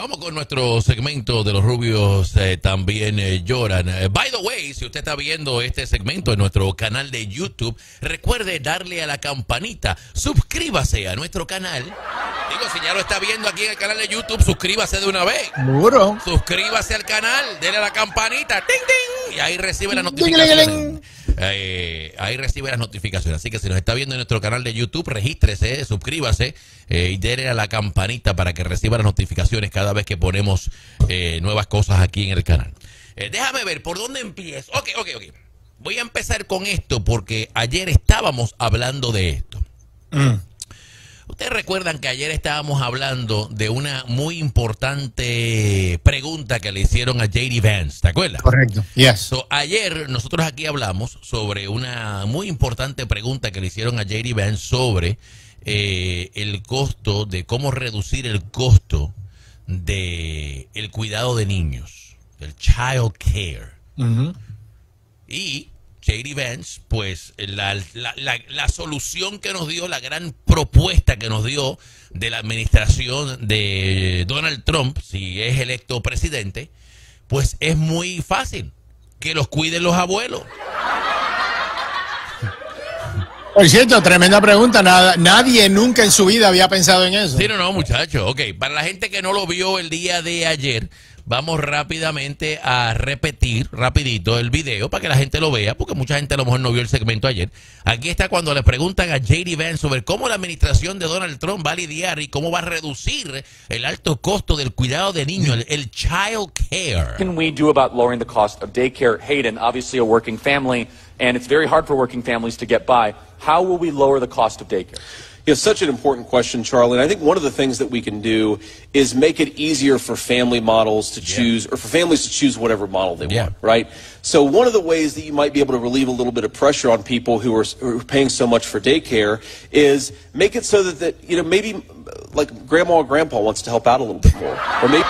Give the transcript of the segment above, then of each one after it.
vamos con nuestro segmento de los rubios eh, también eh, lloran. Eh, by the way, si usted está viendo este segmento en nuestro canal de YouTube, recuerde darle a la campanita, suscríbase a nuestro canal. Digo, si ya lo está viendo aquí en el canal de YouTube, suscríbase de una vez. Seguro. Suscríbase al canal, dele a la campanita, ting, ting, y ahí recibe las notificaciones. Eh, ahí recibe las notificaciones. Así que si nos está viendo en nuestro canal de YouTube, regístrese, suscríbase eh, y dele a la campanita para que reciba las notificaciones cada vez que ponemos eh, nuevas cosas aquí en el canal. Eh, déjame ver, ¿por dónde empiezo? Ok, ok, ok. Voy a empezar con esto porque ayer estábamos hablando de esto. Ustedes recuerdan que ayer estábamos hablando de una muy importante pregunta que le hicieron a JD Vance, ¿te acuerdas? Correcto. Yes. So, ayer nosotros aquí hablamos sobre una muy importante pregunta que le hicieron a JD Vance sobre eh, el costo de cómo reducir el costo de el cuidado de niños, el child care. Y JD Vance, pues la, la- la- la solución que nos dio, la gran propuesta que nos dio de la administración de Donald Trump, si es electo presidente, pues es muy fácil. Que los cuiden los abuelos. Por cierto, tremenda pregunta. Nada, nadie nunca en su vida había pensado en eso. Sí, no, no, muchachos. Ok, para la gente que no lo vio el día de ayer, vamos rápidamente a repetir rapidito el video para que la gente lo vea, porque mucha gente a lo mejor no vio el segmento ayer. Aquí está cuando le preguntan a JD Vance sobre cómo la administración de Donald Trump va a lidiar y cómo va a reducir el alto costo del cuidado de niños, el, el child care. can we do about lowering the cost of daycare? Hayden, obviously a working family, and it's very hard for working families to get by. How will we lower the cost of daycare? You know, such an important question, Charlie. And I think one of the things that we can do is make it easier for family models to choose, or for families to choose whatever model they Yeah. want, right? So one of the ways that you might be able to relieve a little bit of pressure on people who are, who are paying so much for daycare is make it so that, that you know maybe like grandma or grandpa wants to help out a little bit more, or maybe.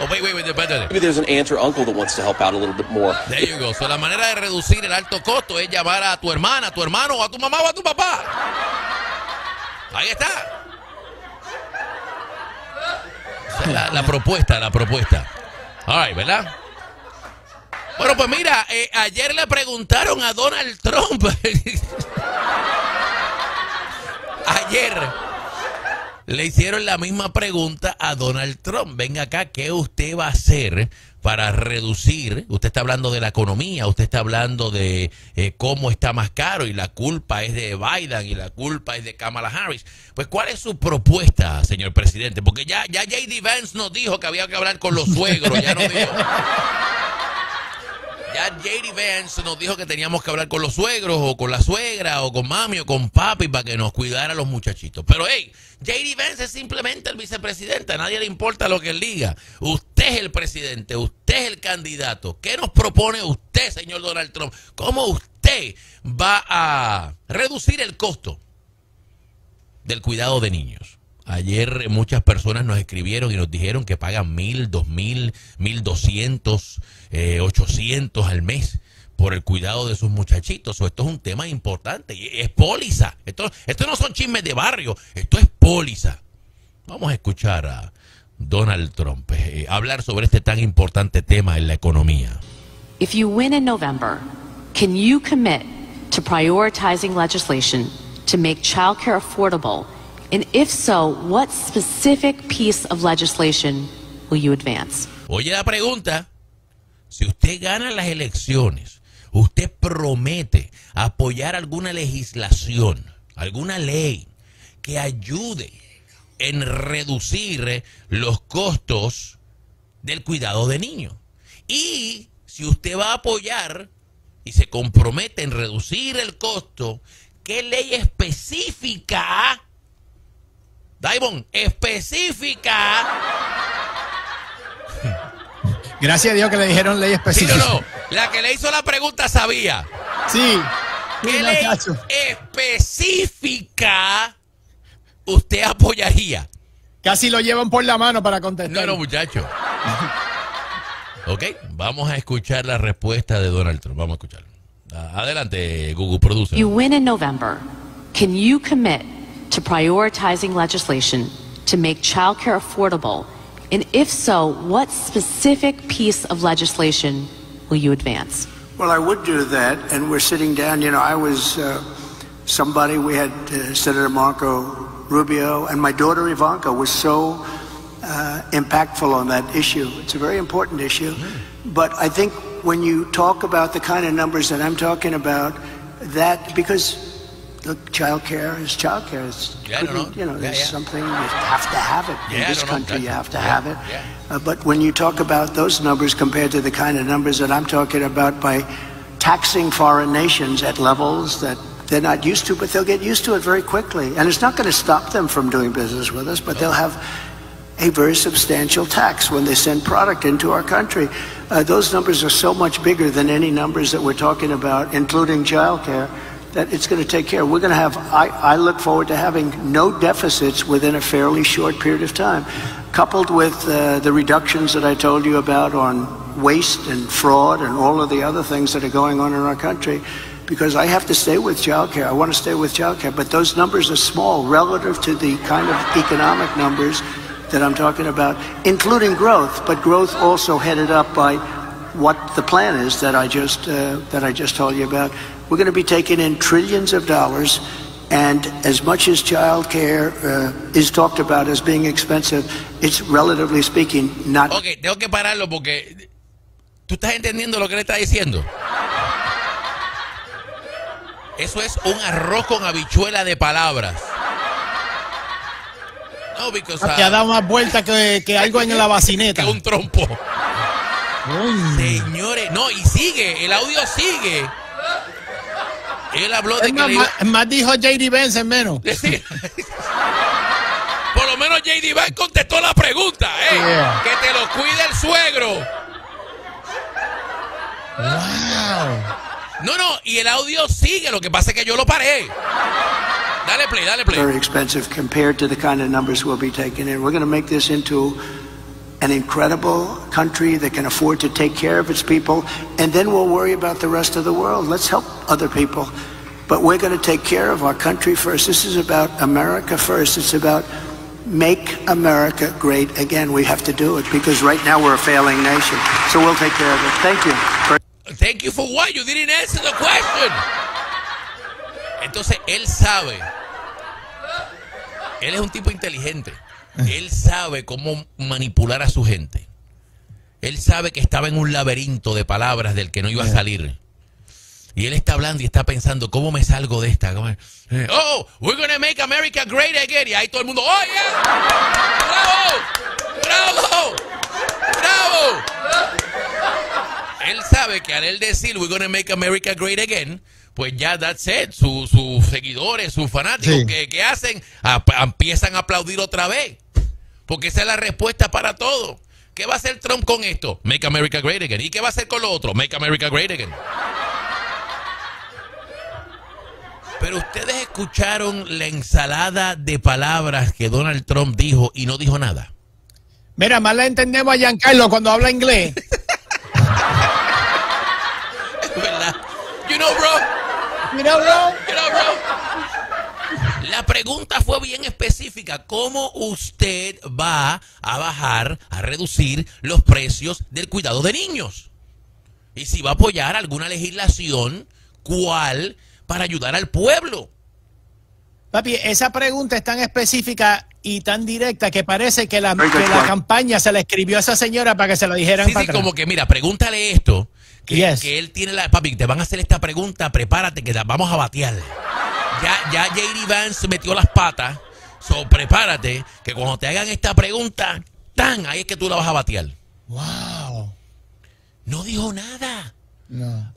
Oh, wait, wait, wait. Maybe there's an aunt or uncle that wants to help out a little bit more. There you go. So, la manera de reducir el alto costo es llamar a tu hermana, a tu hermano, o a tu mamá o a tu papá. Ahí está. La propuesta, la propuesta. All right, ¿verdad? Bueno, pues mira, eh, ayer le preguntaron a Donald Trump. ayer le hicieron la misma pregunta a Donald Trump. Venga acá, ¿qué usted va a hacer para reducir? Usted está hablando de la economía, usted está hablando de eh, cómo está más caro y la culpa es de Biden y la culpa es de Kamala Harris. Pues, ¿cuál es su propuesta, señor presidente? Porque ya, ya J.D. Vance nos dijo que había que hablar con los suegros, ya nos dijo. Ya JD Vance nos dijo que teníamos que hablar con los suegros o con la suegra o con mami o con papi para que nos cuidara a los muchachitos. Pero hey, JD Vance es simplemente el vicepresidente, a nadie le importa lo que él diga. Usted es el presidente, usted es el candidato. ¿Qué nos propone usted, señor Donald Trump? ¿Cómo usted va a reducir el costo del cuidado de niños? Ayer muchas personas nos escribieron y nos dijeron que pagan mil, dos mil, mil doscientos, eh, ochocientos al mes por el cuidado de sus muchachitos. O esto es un tema importante y es póliza. Esto, esto no son chismes de barrio, esto es póliza. Vamos a escuchar a Donald Trump eh, hablar sobre este tan importante tema en la economía. If you win in November, can you commit to prioritizing legislation to make childcare affordable? And if so, what specific piece of legislation will you advance? Oye la pregunta, si usted gana las elecciones, usted promete apoyar alguna legislación, alguna ley que ayude en reducir los costos del cuidado de niños. Y si usted va a apoyar y se compromete en reducir el costo, ¿qué ley específica? Daimon, específica Gracias a Dios que le dijeron ley Sí, específica. no, no. La que le hizo la pregunta sabía. Sí. ¿Qué ley específica usted apoyaría? Casi lo llevan por la mano para contestar. No, no, muchacho. ok, vamos a escuchar la respuesta de Donald Trump. Vamos a escucharlo. Adelante, Google Producer. You win in November, can you commit to prioritizing legislation to make childcare affordable? And if so, what specific piece of legislation will you advance? Well, I would do that, and we're sitting down. You know, I was uh, somebody, we had uh, Senator Marco Rubio, and my daughter Ivanka was so uh, impactful on that issue. It's a very important issue. But I think when you talk about the kind of numbers that I'm talking about, that, because look, child care is child care. It's, Yeah, I don't know. You know, there's yeah. something you have to have it. In this country, you have to have it. Uh, but when you talk about those numbers compared to the kind of numbers that I'm talking about by taxing foreign nations at levels that they're not used to, but they'll get used to it very quickly. And it's not going to stop them from doing business with us, but they'll have a very substantial tax when they send product into our country. Uh, those numbers are so much bigger than any numbers that we're talking about, including childcare, that it's going to take care. We're going to have, I, I look forward to having no deficits within a fairly short period of time, coupled with uh, the reductions that I told you about on waste and fraud and all of the other things that are going on in our country. Because I have to stay with childcare. I want to stay with childcare, but those numbers are small relative to the kind of economic numbers that I'm talking about, including growth, but growth also headed up by what the plan is that I just uh, that I just told you about. We're going to be taking in trillions of dollars, and as much as child care uh, is talked about as being expensive, it's relatively speaking not. Ok, tengo que pararlo porque. ¿Tú estás entendiendo lo que le está diciendo? Eso es un arroz con habichuela de palabras. No, because, Te ha dado más vuelta que, que algo en la bacineta. que un trompo. Uy. Señores, no, y sigue, el audio sigue. Él habló de Es que más, le iba- más- dijo JD Benz en menos. Por lo menos JD Vance contestó la pregunta, ¿eh? Yeah. Que te lo cuide el suegro. Wow. No, no, y el audio sigue, lo que pasa es que yo lo paré. Dale play, dale play. very expensive compared to the kind of numbers we'll be taking in. We're going to make this into an incredible country that can afford to take care of its people, and then we'll worry about the rest of the world. Let's help other people. But we're going to take care of our country first. This is about America first. It's about make America great again. We have to do it because right now we're a failing nation. So we'll take care of it. Thank you. Thank you for what? You didn't answer the question. Entonces, él sabe. Él es un tipo inteligente. Él sabe cómo manipular a su gente. Él sabe que estaba en un laberinto de palabras del que no iba a salir. Y él está hablando y está pensando, ¿cómo me salgo de esta? ¿Cómo- eh, Oh, we're gonna make America great again. Y ahí todo el mundo, ¡oh, yeah! ¡Bravo! ¡Bravo! ¡Bravo! Él sabe que al él decir, we're gonna make America great again, pues ya that's it. Su- sus seguidores, sus fanáticos, Sí. que, que hacen? Empiezan a aplaudir otra vez. Porque esa es la respuesta para todo. ¿Qué va a hacer Trump con esto? Make America great again. ¿Y qué va a hacer con lo otro? Make America great again. Pero ustedes escucharon la ensalada de palabras que Donald Trump dijo y no dijo nada. Mira, más le entendemos a Giancarlo cuando habla inglés. ¿Verdad? You know, bro. Mira, bro. You know, bro. La pregunta fue bien específica. ¿Cómo usted va a bajar, a reducir los precios del cuidado de niños? Y si va a apoyar alguna legislación, ¿cuál? Para ayudar al pueblo. Papi, esa pregunta es tan específica y tan directa que parece que la, que la campaña se la escribió a esa señora para que se la dijeran Sí, para sí, atrás. como que mira, pregúntale esto. Que, Yes. que él tiene la. Papi, te van a hacer esta pregunta, prepárate, que la vamos a batear. Ya, ya JD Vance metió las patas. So, prepárate, que cuando te hagan esta pregunta, tan, ahí es que tú la vas a batear. Wow. No dijo nada.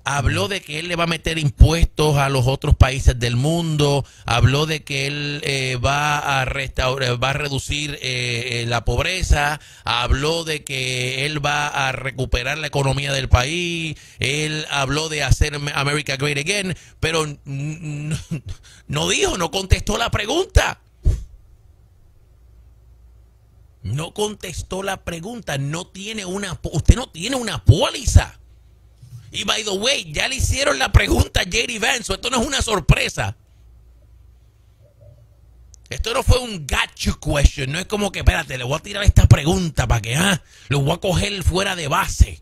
Habló de que él le va a meter impuestos a los otros países del mundo. Habló de que él eh, va a restaurar, va a reducir eh, eh, la pobreza. Habló de que él va a recuperar la economía del país. Él habló de hacer America Great Again, pero no dijo, no contestó la pregunta. No contestó la pregunta. No tiene una, usted no tiene una póliza. Y by the way, ya le hicieron la pregunta a Jerry Vance. Esto no es una sorpresa. Esto no fue un gotcha question. No es como que, espérate, le voy a tirar esta pregunta para que, ah, lo voy a coger fuera de base.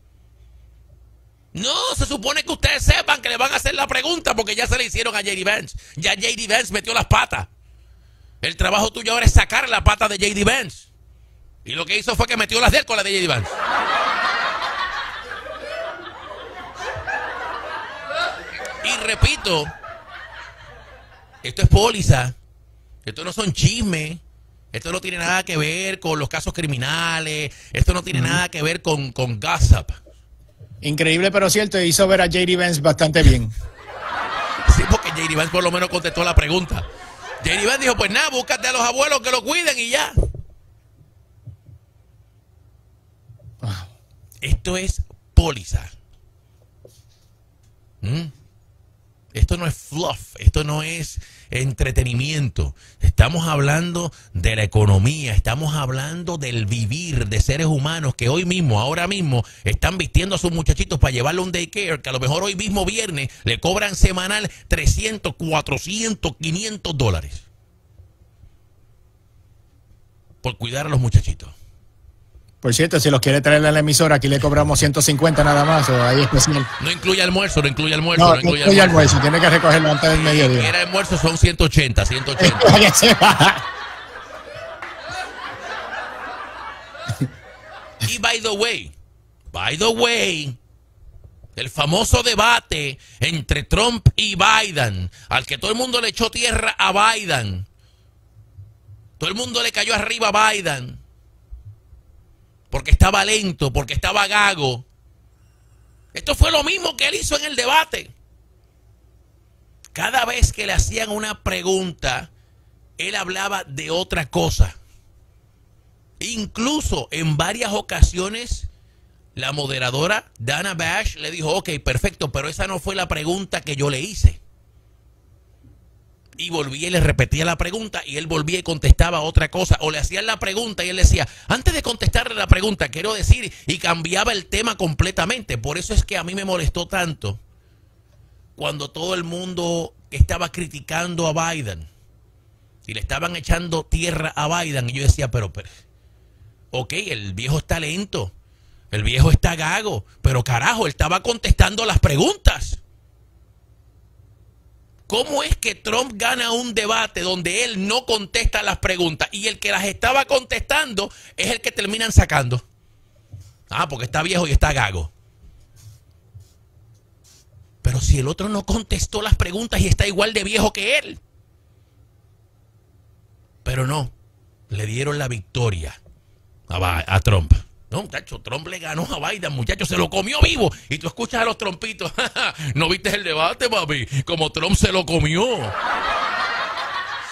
No, se supone que ustedes sepan que le van a hacer la pregunta porque ya se le hicieron a JD Vance. Ya JD Vance metió las patas. El trabajo tuyo ahora es sacar la pata de JD Vance. Y lo que hizo fue que metió las de él con la de JD Vance. Y repito, esto es póliza. Esto no son chismes. Esto no tiene nada que ver con los casos criminales. Esto no tiene nada que ver con, con gossip. Increíble, pero cierto, hizo ver a JD Vance bastante bien. Sí, porque JD Vance por lo menos contestó la pregunta. JD Vance dijo, pues nada, búscate a los abuelos que lo cuiden y ya. Esto es póliza. ¿Mm? Esto no es fluff, esto no es entretenimiento. Estamos hablando de la economía, estamos hablando del vivir de seres humanos que hoy mismo, ahora mismo, están vistiendo a sus muchachitos para llevarlo a un daycare, que a lo mejor hoy mismo viernes le cobran semanal 300, 400, 500 dólares por cuidar a los muchachitos. Por cierto, si los quiere traer a la emisora, aquí le cobramos 150 nada más, o ahí especial. No incluye almuerzo, no incluye almuerzo. No, No, incluye incluye almuerzo. almuerzo, tiene que recogerlo antes del Si mediodía. quiere almuerzo son 180, 180. Para que sepa. Y by the way, by the way, el famoso debate entre Trump y Biden, al que todo el mundo le echó tierra a Biden. Todo el mundo le cayó arriba a Biden. Porque estaba lento, porque estaba gago. Esto fue lo mismo que él hizo en el debate. Cada vez que le hacían una pregunta, él hablaba de otra cosa. Incluso en varias ocasiones, la moderadora Dana Bash le dijo, ok, perfecto, pero esa no fue la pregunta que yo le hice. Y volvía y le repetía la pregunta y él volvía y contestaba otra cosa. O le hacían la pregunta y él decía, antes de contestarle la pregunta, quiero decir, y cambiaba el tema completamente. Por eso es que a mí me molestó tanto cuando todo el mundo estaba criticando a Biden y le estaban echando tierra a Biden. Y yo decía, pero, pero ok, el viejo está lento, el viejo está gago, pero carajo, él estaba contestando las preguntas. ¿Cómo es que Trump gana un debate donde él no contesta las preguntas y el que las estaba contestando es el que terminan sacando? Ah, porque está viejo y está gago. Pero si el otro no contestó las preguntas y está igual de viejo que él. Pero no, le dieron la victoria a, a Trump. No, muchacho, Trump le ganó a Biden, muchacho, se lo comió vivo. Y tú escuchas a los trompitos. ¿No viste el debate, papi? Como Trump se lo comió.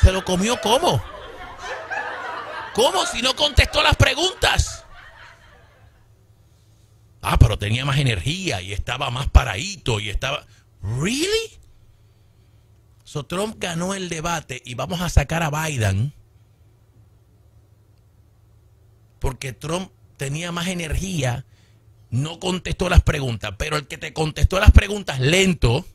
¿Se lo comió cómo? ¿Cómo si no contestó las preguntas? Ah, pero tenía más energía y estaba más paradito y estaba... ¿Really? So Trump ganó el debate y vamos a sacar a Biden porque Trump tenía más energía, no contestó las preguntas, pero el que te contestó las preguntas lento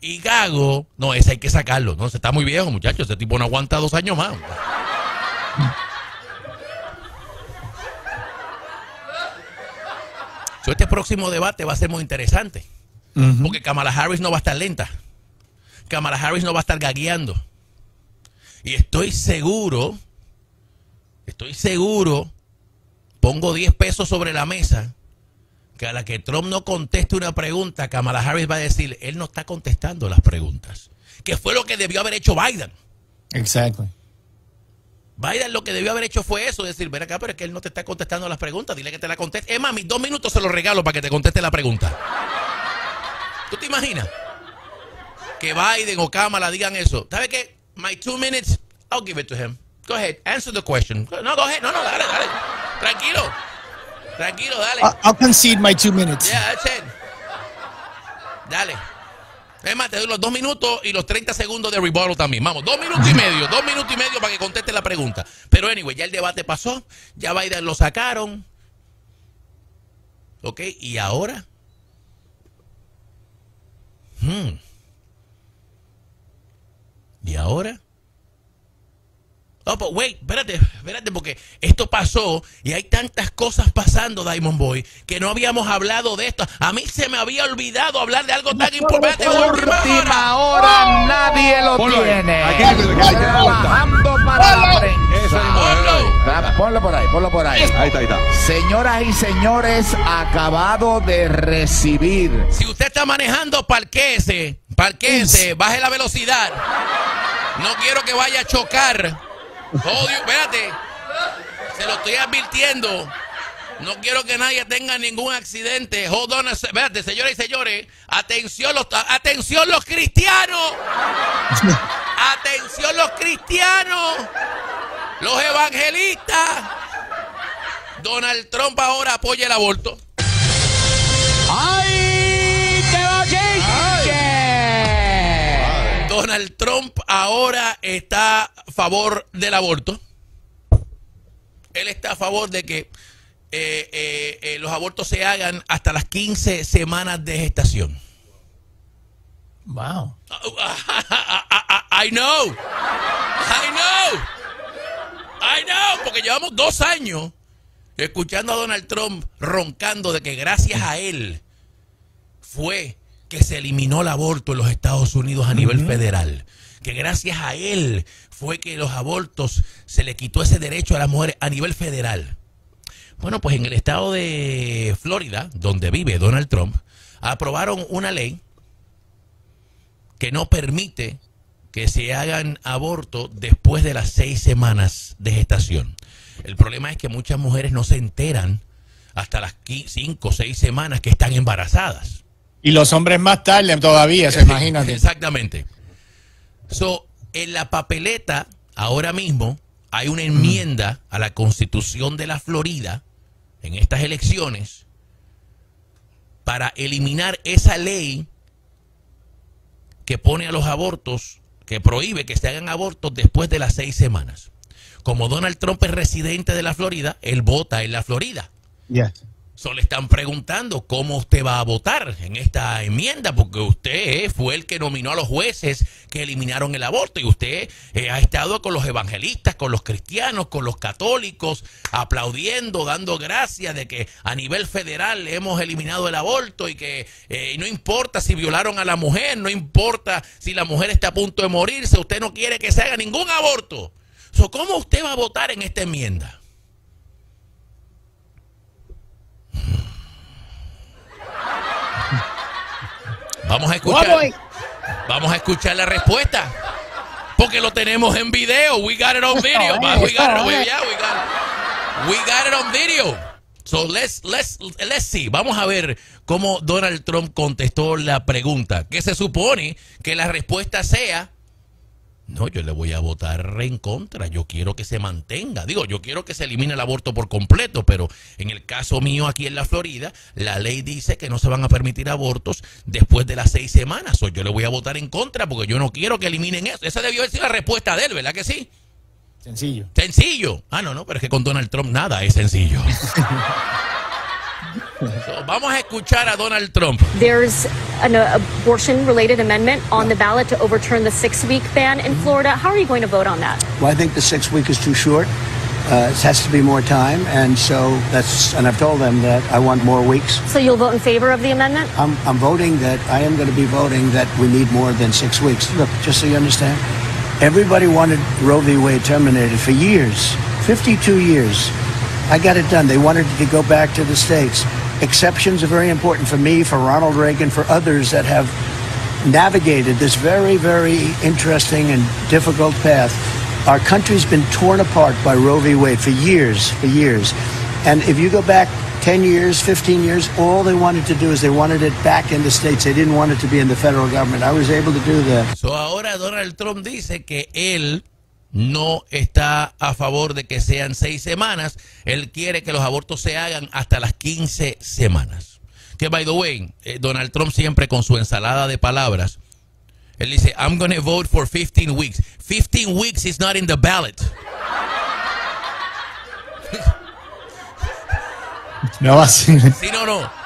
y gago, no, ese hay que sacarlo, no, se está muy viejo, muchachos, ese tipo no aguanta dos años más. So, este próximo debate va a ser muy interesante, porque Kamala Harris no va a estar lenta, Kamala Harris no va a estar gagueando. Y estoy seguro, estoy seguro, pongo 10 pesos sobre la mesa, que a la que Trump no conteste una pregunta, Kamala Harris va a decir, él no está contestando las preguntas. Que fue lo que debió haber hecho Biden. Exacto. Biden lo que debió haber hecho fue eso, decir, ven acá, pero es que él no te está contestando las preguntas, dile que te la conteste. Es más, mis dos minutos se los regalo para que te conteste la pregunta. ¿Tú te imaginas? Que Biden o Kamala digan eso. ¿Sabes qué? My two minutes, I'll give it to him. Go ahead, answer the question. No, go ahead, no, no, dale, dale. Tranquilo. Tranquilo, dale. I'll, I'll concede my two minutes. Yeah, that's it. Dale. Es más, te doy los dos minutos y los 30 segundos de rebuttal también. Vamos, dos minutos y medio, dos minutos y medio para que conteste la pregunta. Pero anyway, ya el debate pasó, ya Biden lo sacaron. ¿Ok? ¿Y ahora? Hmm. ¿Y ahora? No, pero wait, espérate, espérate, porque esto pasó y hay tantas cosas pasando, Diamond Boy, que no habíamos hablado de esto. A mí se me había olvidado hablar de algo tan importante. Última hora, nadie lo Ponlo tiene. Aquí, aquí, aquí, aquí, Trabajando para la prensa. Eso mismo, eso. Da- Ponlo por ahí, ponlo por ahí. Ahí está, ahí está. Señoras y señores, acabado de recibir. Si usted está manejando, parquéese, parquéese, baje la velocidad. No quiero que vaya a chocar. Odio, espérate. Se lo estoy advirtiendo. No quiero que nadie tenga ningún accidente. Hold on Espérate, señores y señores. Atención los, atención los cristianos. Atención los cristianos. Los evangelistas. Donald Trump ahora apoya el aborto. Donald Trump ahora está a favor del aborto. Él está a favor de que eh, eh, eh, los abortos se hagan hasta las 15 semanas de gestación. Wow. I know. I know. I know. Porque llevamos dos años escuchando a Donald Trump roncando de que gracias a él fue que se eliminó el aborto en los Estados Unidos a nivel federal. Que gracias a él fue que los abortos se le quitó ese derecho a las mujeres a nivel federal. Bueno, pues en el estado de Florida, donde vive Donald Trump, aprobaron una ley que no permite que se hagan abortos después de las seis semanas de gestación. El problema es que muchas mujeres no se enteran hasta las cinco o seis semanas que están embarazadas. Y los hombres más tarde todavía, se imaginan. Exactamente. So, en la papeleta, ahora mismo, hay una enmienda a la constitución de la Florida en estas elecciones para eliminar esa ley que pone a los abortos, que prohíbe que se hagan abortos después de las seis semanas. Como Donald Trump es residente de la Florida, él vota en la Florida. Yes. Solo están preguntando cómo usted va a votar en esta enmienda, porque usted fue el que nominó a los jueces que eliminaron el aborto y usted eh, ha estado con los evangelistas, con los cristianos, con los católicos, aplaudiendo, dando gracias de que a nivel federal hemos eliminado el aborto y que eh, no importa si violaron a la mujer, no importa si la mujer está a punto de morirse, usted no quiere que se haga ningún aborto. So, ¿Cómo usted va a votar en esta enmienda? Vamos a escuchar. Vamos a escuchar la respuesta. Porque lo tenemos en video. We got it on video. We got it, we, yeah, we got it. We got it on video. So let's, let's, let's see. Vamos a ver cómo Donald Trump contestó la pregunta. Que se supone que la respuesta sea no, yo le voy a votar en contra. Yo quiero que se mantenga. Digo, yo quiero que se elimine el aborto por completo, pero en el caso mío aquí en la Florida, la ley dice que no se van a permitir abortos después de las seis semanas. O yo le voy a votar en contra porque yo no quiero que eliminen eso. Esa debió haber sido la respuesta de él, ¿verdad que sí? Sencillo. Sencillo. Ah, no, no, pero es que con Donald Trump nada es sencillo. So, vamos a escuchar a Donald Trump. There's an abortion related amendment on the ballot to overturn the six week ban in Florida. How are you going to vote on that? Well, I think the six week is too short. Uh, it has to be more time, and so that's. And I've told them that I want more weeks. So you'll vote in favor of the amendment? I'm, I'm voting that I am going to be voting that we need more than six weeks. Look, just so you understand, everybody wanted Roe v. Wade terminated for years, 52 years. I got it done. They wanted it to go back to the states. Exceptions are very important for me, for Ronald Reagan, for others that have navigated this very, very interesting and difficult path. Our country's been torn apart by Roe v. Wade for years, for years. And if you go back 10 years, 15 years, all they wanted to do is they wanted it back in the states. They didn't want it to be in the federal government. I was able to do that. So, ahora Donald Trump dice que él no está a favor de que sean seis semanas. Él quiere que los abortos se hagan hasta las 15 semanas. Que, by the way, eh, Donald Trump siempre con su ensalada de palabras, él dice, I'm going to vote for 15 weeks. 15 weeks is not in the ballot. No va a ser. Sí, no, no.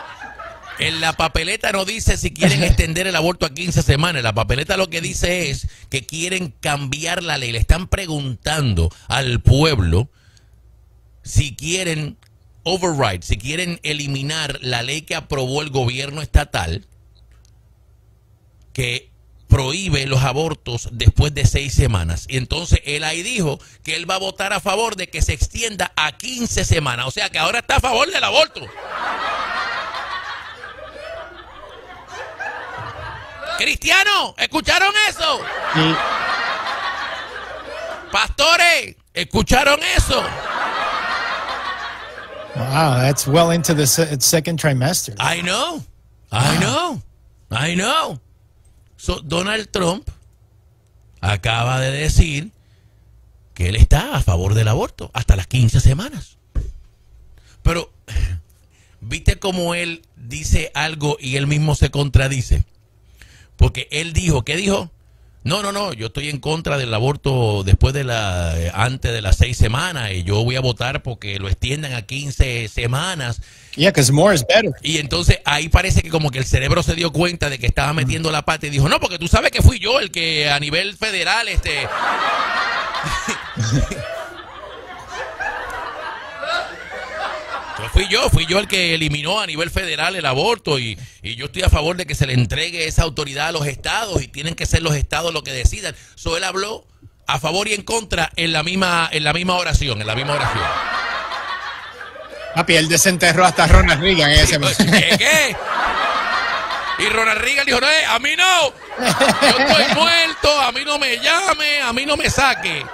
En la papeleta no dice si quieren extender el aborto a 15 semanas. La papeleta lo que dice es que quieren cambiar la ley. Le están preguntando al pueblo si quieren override, si quieren eliminar la ley que aprobó el gobierno estatal que prohíbe los abortos después de seis semanas. Y entonces él ahí dijo que él va a votar a favor de que se extienda a 15 semanas. O sea que ahora está a favor del aborto. Cristiano, ¿escucharon eso? Sí. Pastores, ¿escucharon eso? Wow, that's well into the se- second trimester. I know. I know. I know. So, Donald Trump acaba de decir que él está a favor del aborto hasta las 15 semanas. Pero, ¿viste cómo él dice algo y él mismo se contradice? Porque él dijo, ¿qué dijo? No, no, no, yo estoy en contra del aborto después de la, eh, antes de las seis semanas y yo voy a votar porque lo extiendan a 15 semanas. Yeah, because more is better. Y entonces ahí parece que como que el cerebro se dio cuenta de que estaba metiendo la pata y dijo, no, porque tú sabes que fui yo el que a nivel federal, este... fui yo, fui yo el que eliminó a nivel federal el aborto y, y yo estoy a favor de que se le entregue esa autoridad a los estados y tienen que ser los estados los que decidan. So él habló a favor y en contra en la misma, en la misma oración, en la misma oración. Papi, él desenterró hasta Ronald Reagan en ese momento. ¿Qué? qué? Y Ronald Reagan dijo, no, eh, a mí no. Yo estoy muerto, a mí no me llame, a mí no me saque.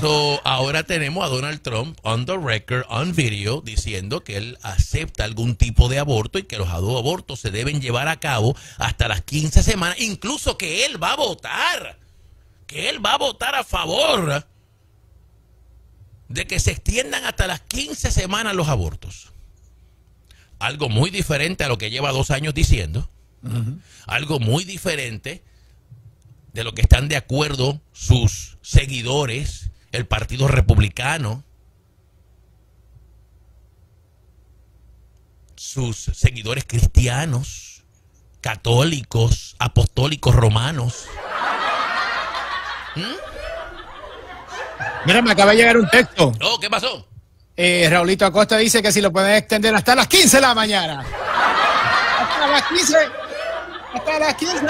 So, ahora tenemos a Donald Trump on the record, on video, diciendo que él acepta algún tipo de aborto y que los abortos se deben llevar a cabo hasta las 15 semanas, incluso que él va a votar, que él va a votar a favor de que se extiendan hasta las 15 semanas los abortos. Algo muy diferente a lo que lleva dos años diciendo. Algo muy diferente de lo que están de acuerdo sus seguidores, el Partido Republicano, sus seguidores cristianos, católicos, apostólicos romanos. Mira, me acaba de llegar un texto. Oh, ¿qué pasó? Eh, Raulito Acosta dice que si lo pueden extender hasta las 15 de la mañana. Hasta las 15. Hasta las 15.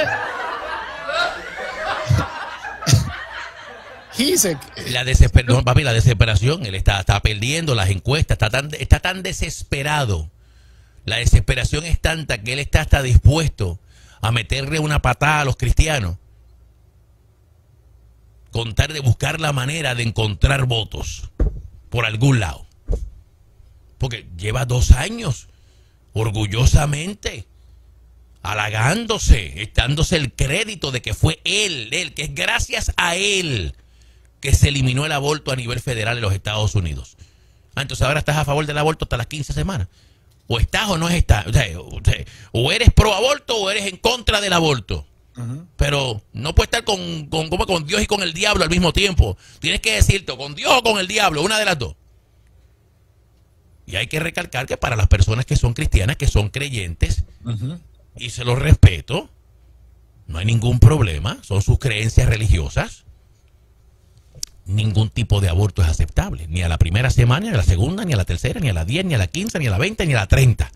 La, papi, la desesperación, él está, está perdiendo las encuestas, está tan, está tan desesperado. La desesperación es tanta que él está hasta dispuesto a meterle una patada a los cristianos. Contar de buscar la manera de encontrar votos por algún lado. Porque lleva dos años orgullosamente halagándose, dándose el crédito de que fue él, él, que es gracias a él que se eliminó el aborto a nivel federal en los Estados Unidos. Ah, entonces ahora estás a favor del aborto hasta las 15 semanas. O estás o no estás. O, sea, eres pro aborto o eres en contra del aborto. Pero no puedes estar con, con, como con Dios y con el diablo al mismo tiempo. Tienes que decirte con Dios o con el diablo, una de las dos. Y hay que recalcar que para las personas que son cristianas, que son creyentes, y se los respeto, no hay ningún problema, son sus creencias religiosas. Ningún tipo de aborto es aceptable, ni a la primera semana, ni a la segunda, ni a la tercera, ni a la 10, ni a la 15, ni a la 20, ni a la 30.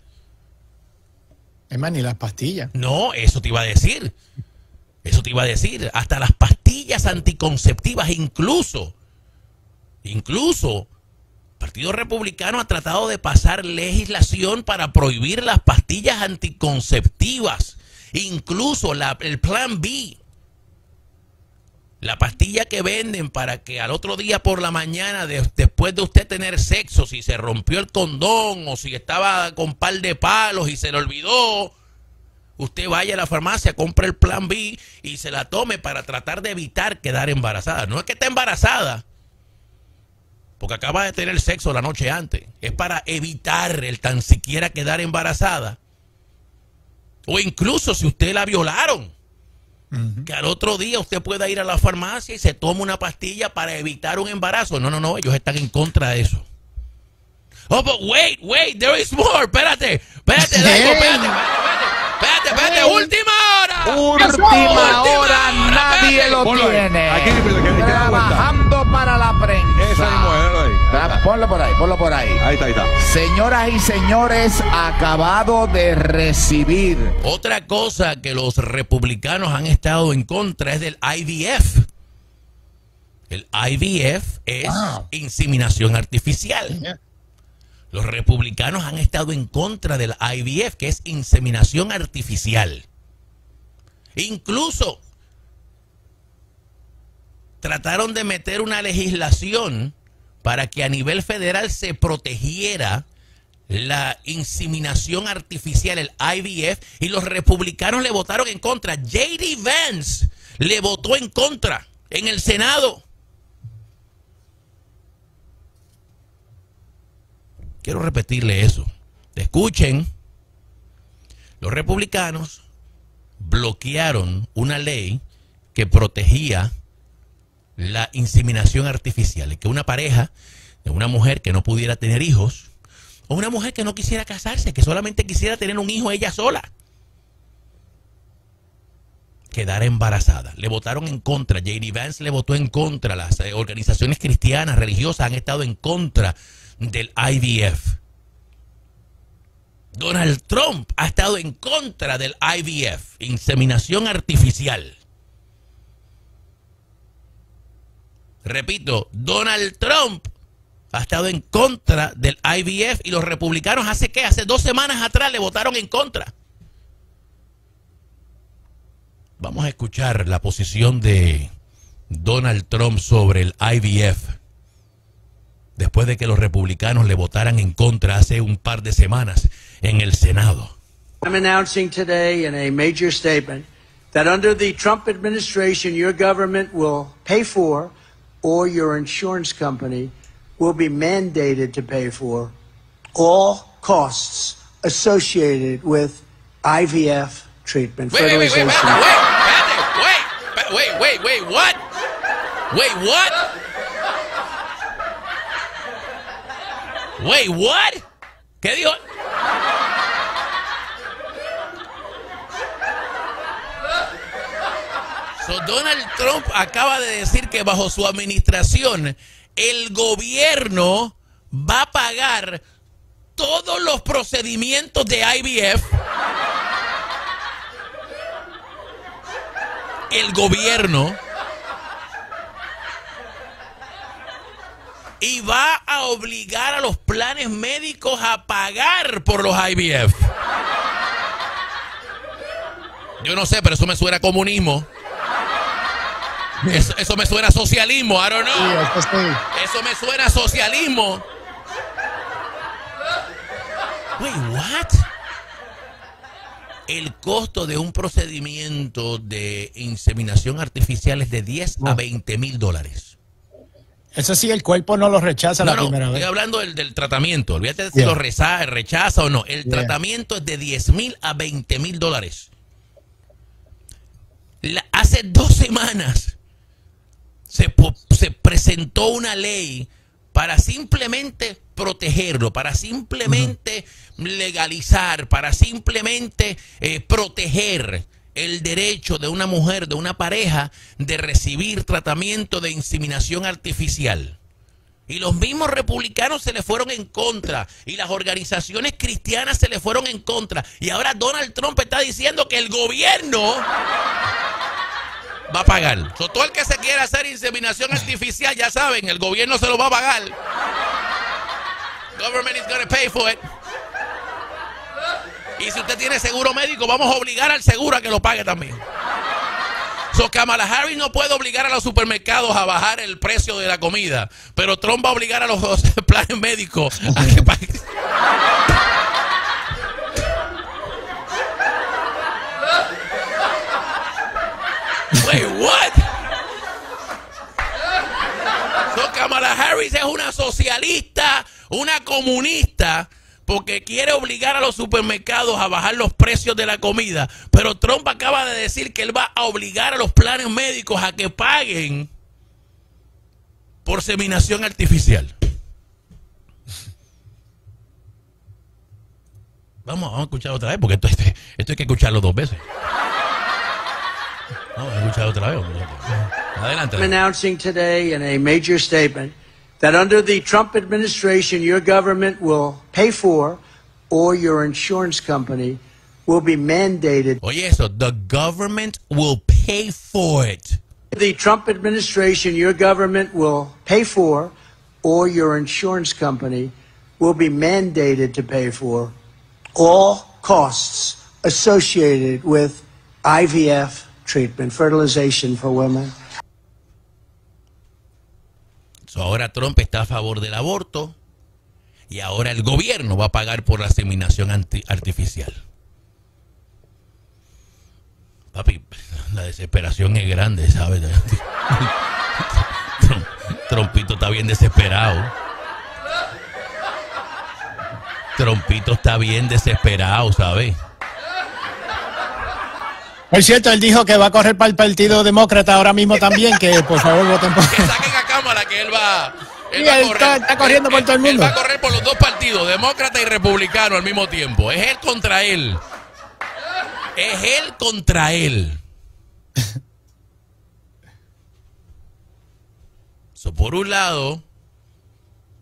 es más, ni las pastillas. No, eso te iba a decir. Eso te iba a decir. Hasta las pastillas anticonceptivas, incluso. Incluso. El Partido Republicano ha tratado de pasar legislación para prohibir las pastillas anticonceptivas. Incluso la- el Plan B. La pastilla que venden para que al otro día por la mañana, de- después de usted tener sexo, si se rompió el condón o si estaba con par de palos y se le olvidó, usted vaya a la farmacia, compre el plan B y se la tome para tratar de evitar quedar embarazada. No es que esté embarazada, porque acaba de tener sexo la noche antes. Es para evitar el tan siquiera quedar embarazada. O incluso si usted la violaron. Que al otro día usted pueda ir a la farmacia y se toma una pastilla para evitar un embarazo. No, no, no, ellos están en contra de eso. Oh, but wait, wait, there is more. Espérate, espérate, Daigo, espérate, espérate, espérate, espérate, última hora. Última hora, nadie espérate. lo Ponlo tiene. Aquí. Trabajando para la prensa. Ese mismo, Ponlo por ahí, ponlo por ahí. Ahí está, ahí está. Señoras y señores, acabado de recibir. Otra cosa que los republicanos han estado en contra es del IVF. El IVF es inseminación artificial. Los republicanos han estado en contra del IVF, que es inseminación artificial. Incluso trataron de meter una legislación para que a nivel federal se protegiera la inseminación artificial, el IVF, y los republicanos le votaron en contra. JD Vance le votó en contra en el Senado. Quiero repetirle eso. Escuchen, los republicanos bloquearon una ley que protegía la inseminación artificial, que una pareja de una mujer que no pudiera tener hijos, o una mujer que no quisiera casarse, que solamente quisiera tener un hijo ella sola, quedara embarazada. Le votaron en contra, JD Vance le votó en contra, las eh, organizaciones cristianas, religiosas han estado en contra del IVF. Donald Trump ha estado en contra del IVF, inseminación artificial. Repito, Donald Trump ha estado en contra del IVF y los republicanos hace qué? Hace dos semanas atrás le votaron en contra. Vamos a escuchar la posición de Donald Trump sobre el IVF después de que los republicanos le votaran en contra hace un par de semanas en el Senado. I'm announcing today in a major statement that under the Trump administration, your government will pay for, or your insurance company will be mandated to pay for, all costs associated with IVF treatment, Wait, wait, wait, wait, fertilization. wait, wait, wait, wait, wait, what? Wait, what? Wait, what? ¿Qué dijo? So, Donald Trump acaba de decir que bajo su administración el gobierno va a pagar todos los procedimientos de IVF. El gobierno y va a obligar a los planes médicos a pagar por los IVF. Yo no sé, pero eso me suena a comunismo. Eso, eso me suena a socialismo, I don't know. sí. Eso me suena a socialismo. Wait, what? El costo de un procedimiento de inseminación artificial es de 10 a 20 mil dólares. Eso sí, el cuerpo no lo rechaza No, la no, primera estoy vez. hablando del, del tratamiento. Olvídate de si lo reza- rechaza o no. El Yeah. tratamiento es de 10 mil a 20 mil dólares. La- hace dos semanas se, se presentó una ley para simplemente protegerlo, para simplemente legalizar, para simplemente eh, proteger el derecho de una mujer, de una pareja, de recibir tratamiento de inseminación artificial. Y los mismos republicanos se le fueron en contra. Y las organizaciones cristianas se le fueron en contra. Y ahora Donald Trump está diciendo que el gobierno va a pagar. Todo el que se quiera hacer inseminación artificial, ya saben, el gobierno se lo va a pagar. Government is to pay for it. Y si usted tiene seguro médico, vamos a obligar al seguro a que lo pague también. So, Kamala Harris no puede obligar a los supermercados a bajar el precio de la comida, pero Trump va a obligar a los planes médicos a que paguen. Wait, what? So, Kamala Harris es una socialista, una comunista, porque quiere obligar a los supermercados a bajar los precios de la comida. Pero Trump acaba de decir que él va a obligar a los planes médicos a que paguen por seminación artificial. Vamos, a escuchar otra vez, porque esto, esto hay que escucharlo dos veces. Vamos a escuchar otra vez. Adelante. I'm announcing today in a major statement that under the Trump administration, your government will pay for or your insurance company will be mandated. Oye, eso, the government will pay for it. The Trump administration, your government will pay for or your insurance company will be mandated to pay for all costs associated with IVF treatment, fertilization for women. So, ahora Trump está a favor del aborto y ahora el gobierno va a pagar por la inseminación anti- artificial. Papi, la desesperación es grande, ¿sabes? Trum- Trumpito está bien desesperado. Trumpito está bien desesperado, ¿sabes? Por cierto, él dijo que va a correr para el Partido Demócrata ahora mismo también, que por favor voten por Que saquen a cámara que él va. Él va a él correr. está- está corriendo por todo el Él- él mundo. va a correr por los dos partidos, demócrata y republicano al mismo tiempo. Es él contra él. Es él contra él. So, por un lado,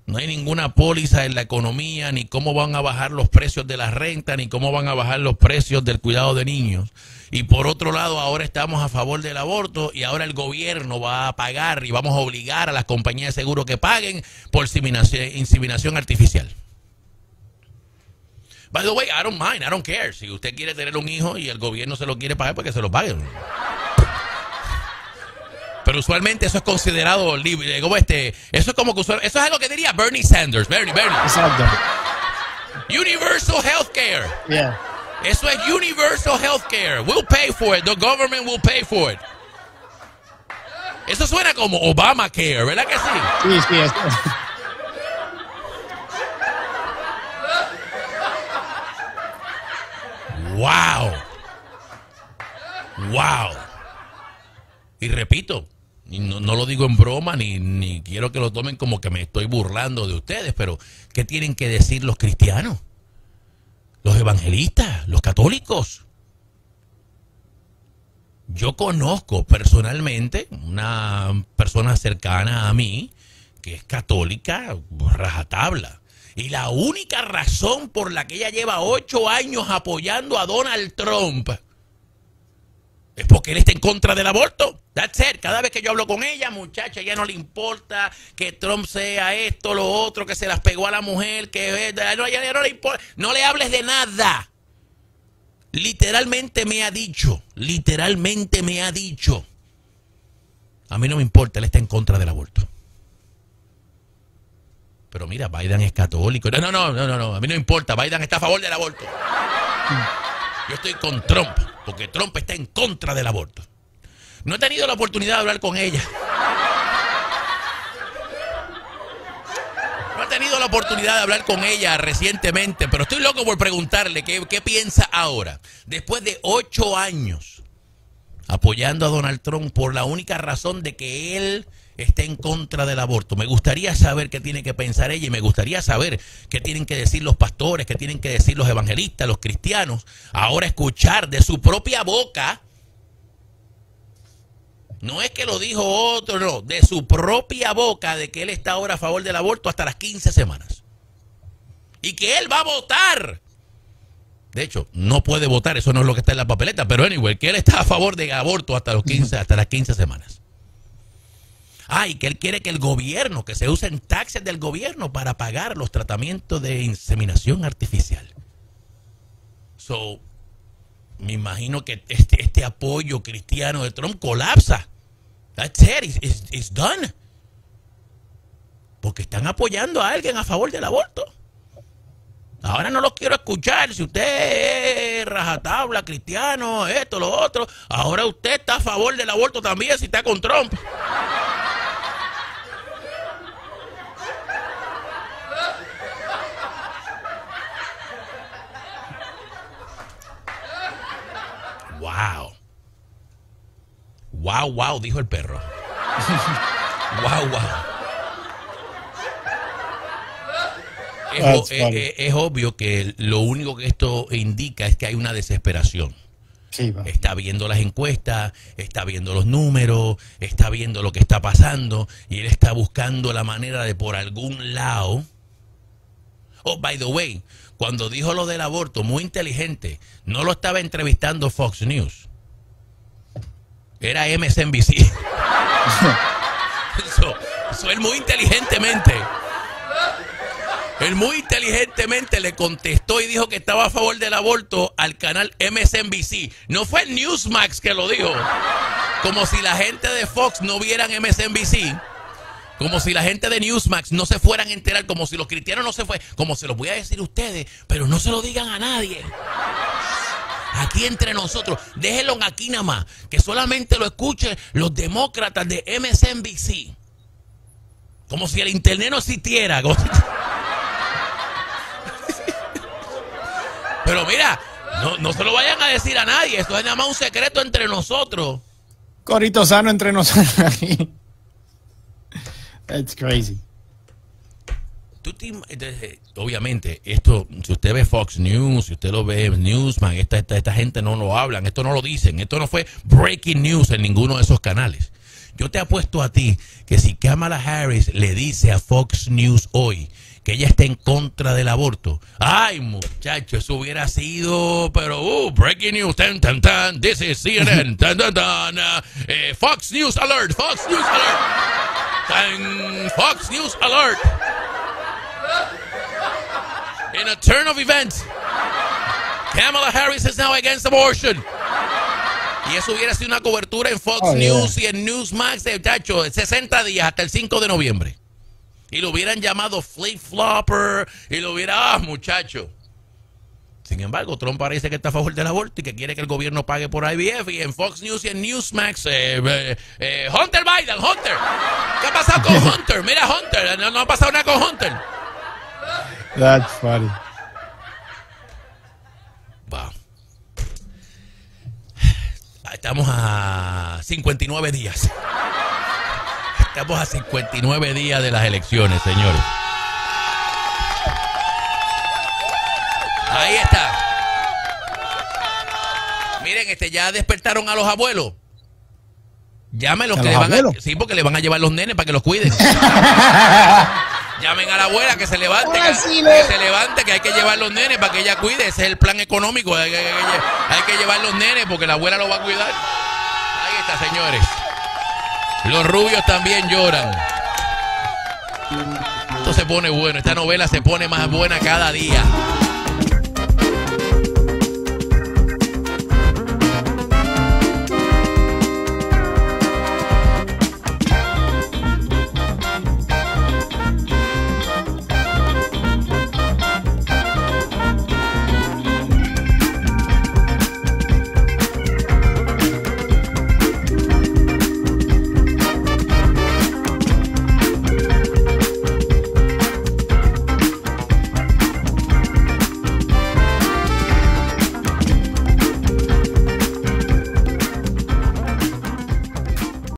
no hay ninguna póliza en la economía, ni cómo van a bajar los precios de la renta, ni cómo van a bajar los precios del cuidado de niños. Y por otro lado, ahora estamos a favor del aborto y ahora el gobierno va a pagar y vamos a obligar a las compañías de seguro que paguen por inseminación, artificial. By the way, I don't mind, I don't care. Si usted quiere tener un hijo y el gobierno se lo quiere pagar, pues que se lo paguen. Pero usualmente eso es considerado libre. Como este, eso es como que usual- eso es algo que diría Bernie Sanders. Bernie, Bernie. Exacto. Universal healthcare. Yeah. Eso es universal healthcare. We'll pay for it. The government will pay for it. Eso suena como Obamacare, ¿verdad que sí? Sí, sí, es- Wow. Wow. Y repito, no, no lo digo en broma, ni, ni quiero que lo tomen como que me estoy burlando de ustedes, pero ¿qué tienen que decir los cristianos? Los evangelistas, los católicos. Yo conozco personalmente una persona cercana a mí que es católica, rajatabla. Y la única razón por la que ella lleva ocho años apoyando a Donald Trump es porque él está en contra del aborto. That's it. Cada vez que yo hablo con ella, muchacha, ya no le importa que Trump sea esto, lo otro, que se las pegó a la mujer, que no, ya- no le importa. No le hables de nada. Literalmente me ha dicho, literalmente me ha dicho. A mí no me importa, él está en contra del aborto. Pero mira, Biden es católico. No, no, no, no, no. A mí no importa. Biden está a favor del aborto. Yo estoy con Trump, porque Trump está en contra del aborto. No he tenido la oportunidad de hablar con ella. No he tenido la oportunidad de hablar con ella recientemente, pero estoy loco por preguntarle qué, qué piensa ahora. Después de ocho años apoyando a Donald Trump por la única razón de que él esté en contra del aborto. Me gustaría saber qué tiene que pensar ella y me gustaría saber qué tienen que decir los pastores, qué tienen que decir los evangelistas, los cristianos. Ahora escuchar de su propia boca. No es que lo dijo otro, de su propia boca de que él está ahora a favor del aborto hasta las 15 semanas. Y que él va a votar de hecho, no puede votar, eso no es lo que está en la papeleta, pero anyway, que él está a favor de aborto hasta los 15, hasta las 15 semanas. Ah, y que él quiere que el gobierno, que se usen taxes del gobierno para pagar los tratamientos de inseminación artificial. So, me imagino que este, este apoyo cristiano de Trump colapsa. That's it, it's- it's done. Porque están apoyando a alguien a favor del aborto. Ahora no los quiero escuchar. Si usted es rajatabla, cristiano, esto, lo otro. Ahora usted está a favor del aborto también si está con Trump. Wow. Wow, wow, dijo el perro. wow, wow. es, funny. eh, es obvio que lo único que esto indica es que hay una desesperación. Sí. Está viendo las encuestas, está viendo los números, está viendo lo que está pasando y él está buscando la manera de por algún lado. Oh, by the way, cuando dijo lo del aborto, muy inteligente, no lo estaba entrevistando Fox News. Era MSNBC. Eso, él muy inteligentemente. Él muy inteligentemente le contestó y dijo que estaba a favor del aborto al canal MSNBC. No fue Newsmax que lo dijo. Como si la gente de Fox no vieran MSNBC. Como si la gente de Newsmax no se fueran a enterar. Como si los cristianos no se fueran. Como se los voy a decir a ustedes. Pero no se lo digan a nadie. Aquí entre nosotros. Déjenlo aquí nada más. Que solamente lo escuchen los demócratas de MSNBC. Como si el internet no existiera. Pero mira, no, no se lo vayan a decir a nadie. Esto es nada más un secreto entre nosotros. Corito sano entre nosotros. That's crazy. Tú te obviamente, esto, si usted ve Fox News, si usted lo ve Newsman, esta, esta, esta gente no lo hablan, esto no lo dicen, esto no fue breaking news en ninguno de esos canales. Yo te apuesto a ti que si Kamala Harris le dice a Fox News hoy que ella está en contra del aborto, ay muchacho, eso hubiera sido, pero, uh, breaking news, tan, tan, tan, this is CNN, tan, tan, tan, uh, eh, Fox News alert, Fox News alert, tan, Fox News alert. In a turn of events, Kamala Harris is now against abortion. Y eso hubiera sido una cobertura en Fox Oh, yeah. News y en Newsmax de tacho, 60 días hasta el 5 de noviembre. Y lo hubieran llamado flip flopper y lo hubiera, ah, muchacho. Sin embargo, Trump parece que está a favor del aborto y que quiere que el gobierno pague por IVF. Y en Fox News y en Newsmax, eh, eh, eh, Hunter Biden, Hunter. ¿Qué ha pasado con Hunter? Mira, Hunter, no, no ha pasado nada con Hunter. That's funny. Wow. Estamos a 59 días. Estamos a 59 días de las elecciones, señores. Ahí está. Miren, este ya despertaron a los abuelos. Llamen los ¿A que los le van a, abuelos? sí, porque le van a llevar los nenes para que los cuiden. Llamen a la abuela que se levante, que, se levante, que hay que llevar los nenes para que ella cuide. Ese es el plan económico. Hay que, hay que- hay que llevar los nenes porque la abuela lo va a cuidar. Ahí está, señores. Los rubios también lloran. Esto se pone bueno. Esta novela se pone más buena cada día.